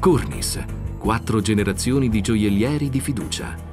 Cornis, quattro generazioni di gioiellieri di fiducia.